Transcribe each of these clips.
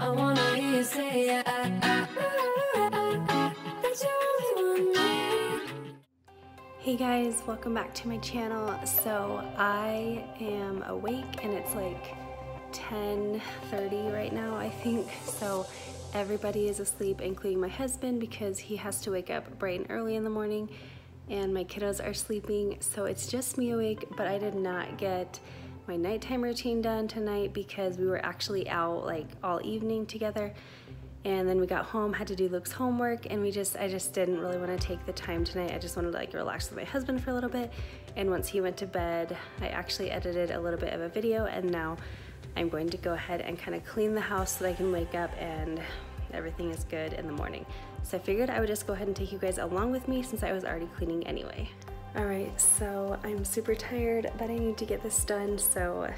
I wanna hear you say, me. Hey guys, welcome back to my channel. So I am awake and it's like 10:30 right now, I think. So everybody is asleep, including my husband because he has to wake up bright and early in the morning and my kiddos are sleeping. So it's just me awake, but I did not get my nighttime routine done tonight because we were actually out like all evening together. And then we got home had to do luke's homework and we just i just didn't really want to take the time tonight. I just wanted to like relax with my husband for a little bit. And once he went to bed i actually edited a little bit of a video and now i'm going to go ahead and kind of clean the house so that i can wake up and everything is good in the morning. So i figured i would just go ahead and take you guys along with me since i was already cleaning anyway all right, so I'm super tired, but I need to get this done, so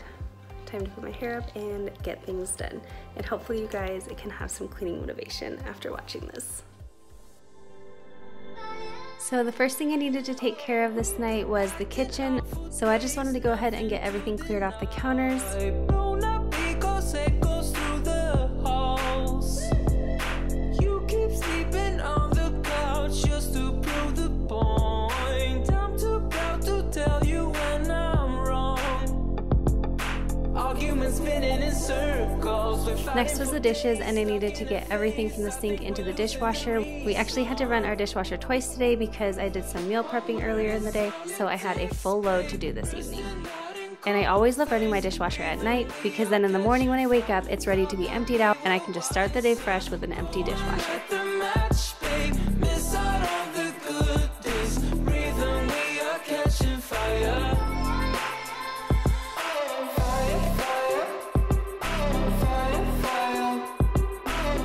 time to put my hair up and get things done. And hopefully you guys can have some cleaning motivation after watching this. So the first thing I needed to take care of this night was the kitchen. So I just wanted to go ahead and get everything cleared off the counters. Next was the dishes and I needed to get everything from the sink into the dishwasher. We actually had to run our dishwasher twice today because I did some meal prepping earlier in the day, so I had a full load to do this evening. And I always love running my dishwasher at night because then in the morning when I wake up, it's ready to be emptied out and I can just start the day fresh with an empty dishwasher.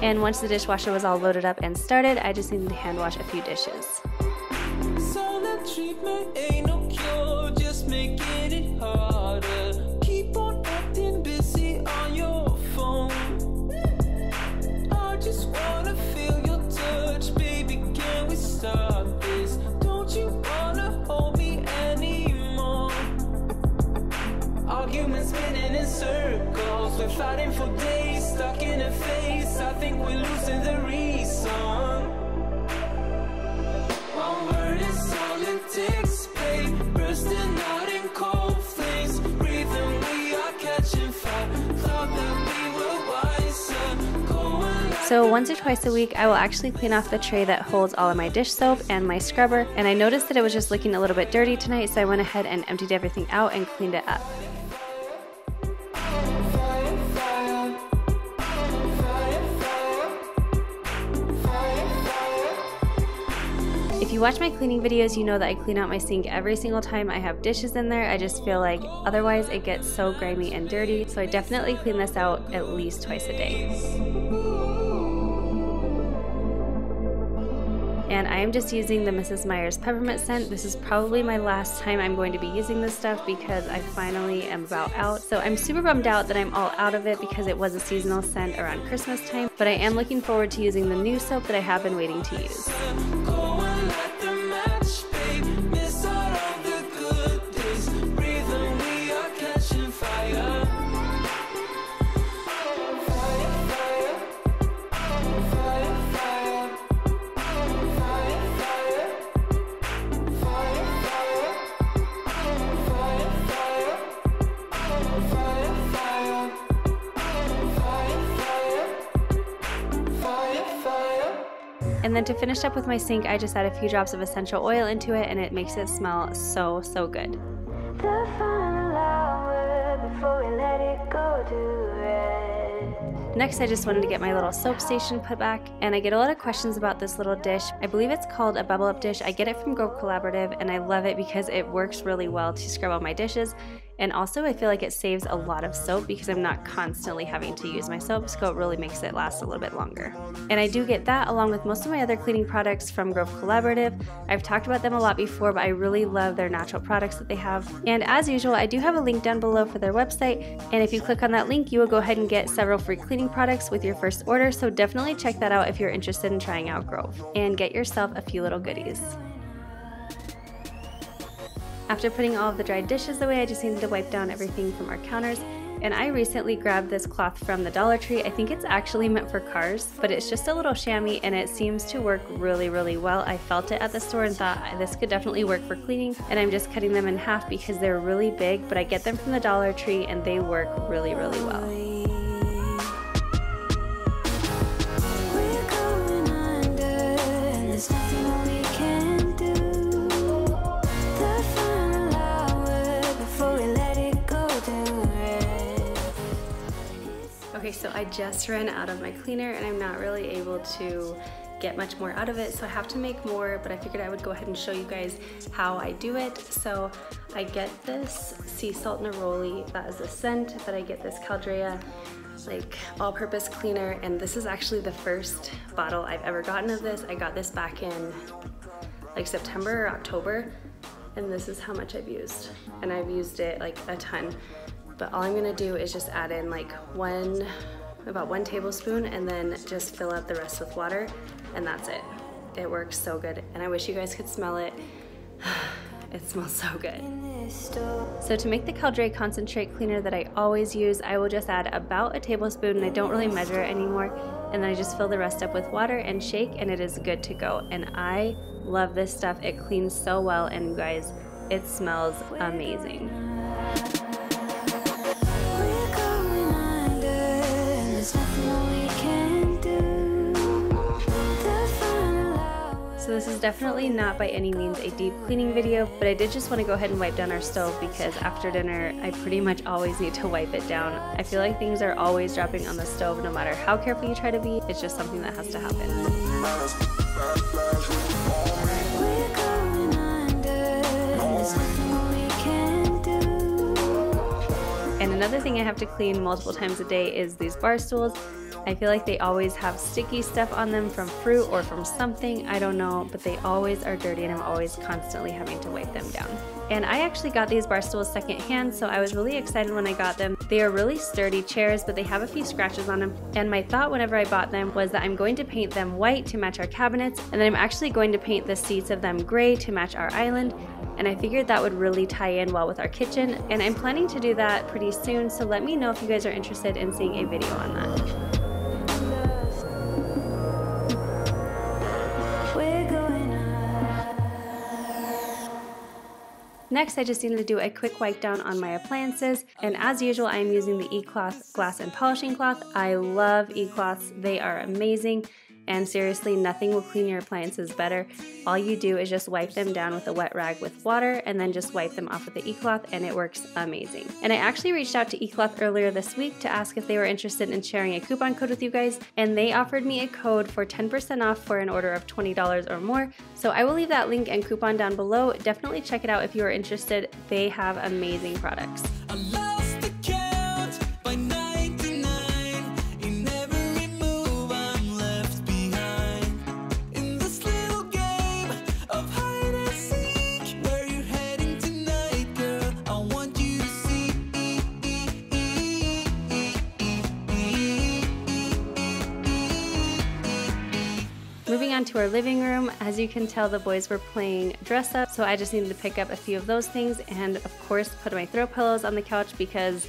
And once the dishwasher was all loaded up and started, I just needed to hand wash a few dishes. Think we're losing the reason. One word is babe. Bursting out in cold flames, breathing, we are catching fire. Thought that we were wiser. So once or twice a week, I will actually clean off the tray that holds all of my dish soap and my scrubber. And I noticed that it was just looking a little bit dirty tonight, so I went ahead and emptied everything out and cleaned it up. You watch my cleaning videos, you know that I clean out my sink every single time I have dishes in there. I just feel like otherwise it gets so grimy and dirty. So I definitely clean this out at least twice a day. And I am just using the Mrs. Meyer's peppermint scent. This is probably my last time I'm going to be using this stuff because I finally am about out. So I'm super bummed out that I'm all out of it because it was a seasonal scent around Christmas time. But I am looking forward to using the new soap that I have been waiting to use. Then to finish up with my sink, I just add a few drops of essential oil into it and it makes it smell so, so good. The final hour before we let it go to rest. Next, I just wanted to get my little soap station put back, and I get a lot of questions about this little dish. I believe it's called a bubble up dish. I get it from Grove Collaborative, and I love it because it works really well to scrub all my dishes. And also, I feel like it saves a lot of soap because I'm not constantly having to use my soap, so it really makes it last a little bit longer. And I do get that along with most of my other cleaning products from Grove Collaborative. I've talked about them a lot before, but I really love their natural products that they have. And as usual, I do have a link down below for their website, and if you click on that link, you will go ahead and get several free cleaning products with your first order, so definitely check that out if you're interested in trying out Grove. And get yourself a few little goodies. After putting all of the dried dishes away, I just needed to wipe down everything from our counters. And I recently grabbed this cloth from the Dollar Tree. I think it's actually meant for cars, but it's just a little chamois and it seems to work really, really well. I felt it at the store and thought ah, this could definitely work for cleaning. And I'm just cutting them in half because they're really big, but I get them from the Dollar Tree and they work really, really well. Okay, so I just ran out of my cleaner and I'm not really able to get much more out of it, so I have to make more, but I figured I would go ahead and show you guys how I do it. So I get this sea salt neroli, that is a scent, that I get this Caldrea like all-purpose cleaner, and this is actually the first bottle I've ever gotten of this. I got this back in like September or October, and this is how much I've used. And I've used it like a ton. But all I'm gonna do is just add in like one, about one tablespoon, and then just fill up the rest with water, and that's it. It works so good, and I wish you guys could smell it. It smells so good. So to make the Caldrea concentrate cleaner that I always use, I will just add about a tablespoon and I don't really measure it anymore. And then I just fill the rest up with water and shake and it is good to go. And I love this stuff. It cleans so well and guys, it smells amazing. This is definitely not by any means a deep cleaning video, but I did just want to go ahead and wipe down our stove because after dinner, I pretty much always need to wipe it down. I feel like things are always dropping on the stove no matter how careful you try to be. It's just something that has to happen. Another thing I have to clean multiple times a day is these bar stools. I feel like they always have sticky stuff on them from fruit or from something, I don't know, but they always are dirty and I'm always constantly having to wipe them down. And I actually got these bar stools secondhand, so I was really excited when I got them. They are really sturdy chairs, but they have a few scratches on them. And my thought whenever I bought them was that I'm going to paint them white to match our cabinets, and then I'm actually going to paint the seats of them gray to match our island, and I figured that would really tie in well with our kitchen and I'm planning to do that pretty soon so let me know if you guys are interested in seeing a video on that. We're going up. Next I just needed to do a quick wipe down on my appliances and as usual I am using the eCloth glass and polishing cloth. I love eCloths, they are amazing and seriously nothing will clean your appliances better. All you do is just wipe them down with a wet rag with water and then just wipe them off with the eCloth and it works amazing. And I actually reached out to eCloth earlier this week to ask if they were interested in sharing a coupon code with you guys and they offered me a code for 10% off for an order of $20 or more. So I will leave that link and coupon down below. Definitely check it out if you are interested. They have amazing products. To our living room, as you can tell, the boys were playing dress up, so I just needed to pick up a few of those things and, of course, put my throw pillows on the couch because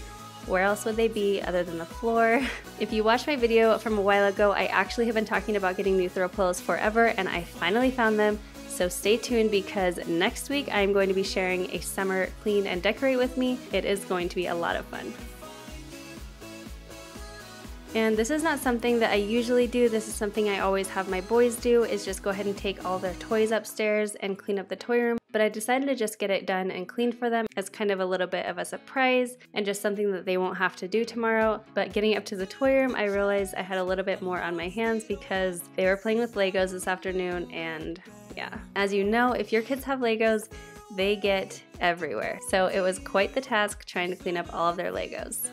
where else would they be other than the floor? If you watched my video from a while ago, I actually have been talking about getting new throw pillows forever and I finally found them. So stay tuned because next week I'm going to be sharing a summer clean and decorate with me. It is going to be a lot of fun. And this is not something that I usually do. This is something I always have my boys do is just go ahead and take all their toys upstairs and clean up the toy room. But I decided to just get it done and cleaned for them as kind of a little bit of a surprise and just something that they won't have to do tomorrow. But getting up to the toy room, I realized I had a little bit more on my hands because they were playing with Legos this afternoon and yeah. As you know, if your kids have Legos, they get everywhere. So it was quite the task trying to clean up all of their Legos.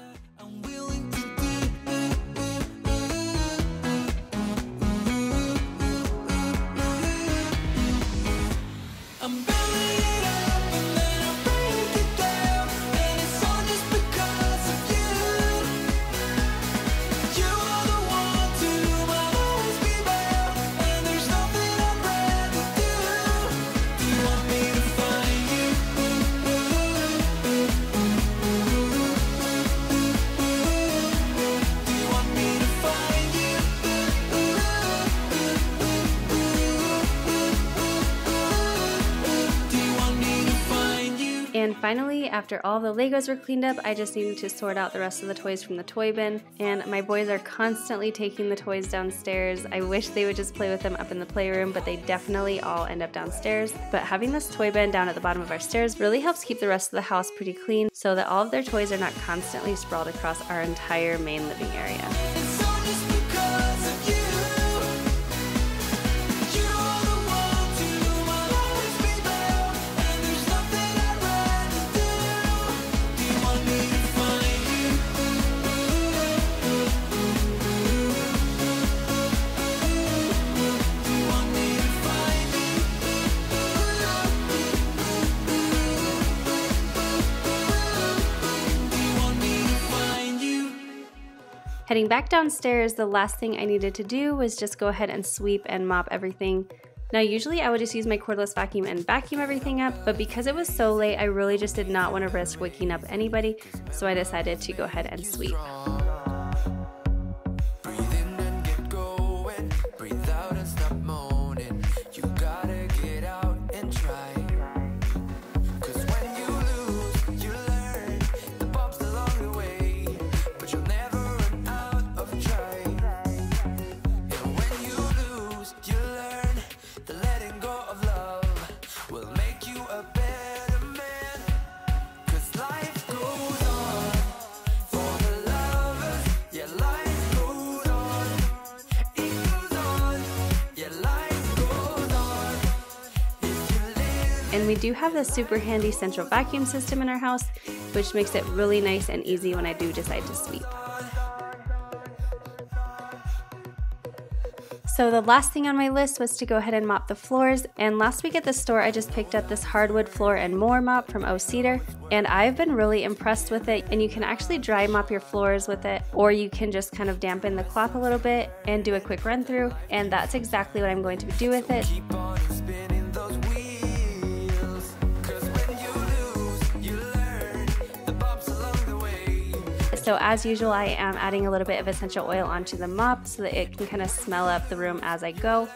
Finally, after all the Legos were cleaned up, I just needed to sort out the rest of the toys from the toy bin. And my boys are constantly taking the toys downstairs. I wish they would just play with them up in the playroom, but they definitely all end up downstairs. But having this toy bin down at the bottom of our stairs really helps keep the rest of the house pretty clean so that all of their toys are not constantly sprawled across our entire main living area. Heading back downstairs, the last thing I needed to do was just go ahead and sweep and mop everything. Now, usually I would just use my cordless vacuum and vacuum everything up, but because it was so late, I really just did not want to risk waking up anybody, so I decided to go ahead and sweep. And we do have this super handy central vacuum system in our house, which makes it really nice and easy when I do decide to sweep. So the last thing on my list was to go ahead and mop the floors. And last week at the store, I just picked up this hardwood floor and more mop from O Cedar, and I've been really impressed with it. And you can actually dry mop your floors with it, or you can just kind of dampen the cloth a little bit and do a quick run through. And that's exactly what I'm going to do with it. So as usual, I am adding a little bit of essential oil onto the mop so that it can kind of smell up the room as I go.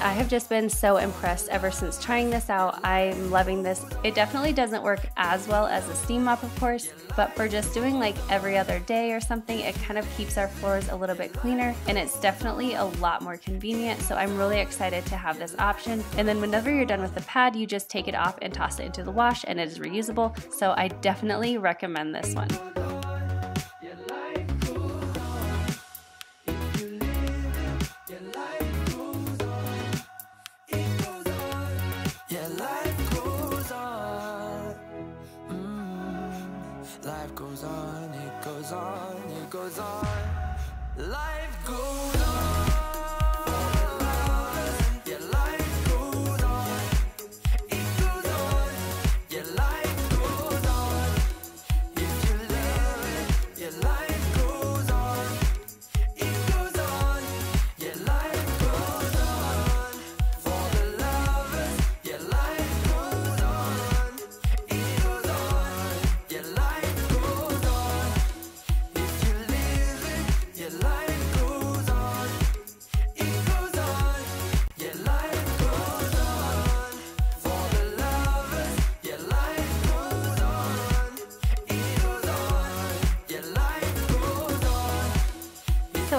I have just been so impressed ever since trying this out. I'm loving this. It definitely doesn't work as well as a steam mop, of course, but for just doing like every other day or something, it kind of keeps our floors a little bit cleaner and it's definitely a lot more convenient. So I'm really excited to have this option. And then whenever you're done with the pad, you just take it off and toss it into the wash and it is reusable. So I definitely recommend this one.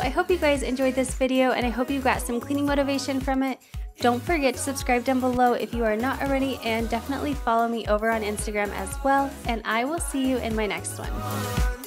I hope you guys enjoyed this video and I hope you got some cleaning motivation from it. Don't forget to subscribe down below if you are not already and definitely follow me over on Instagram as well. And I will see you in my next one.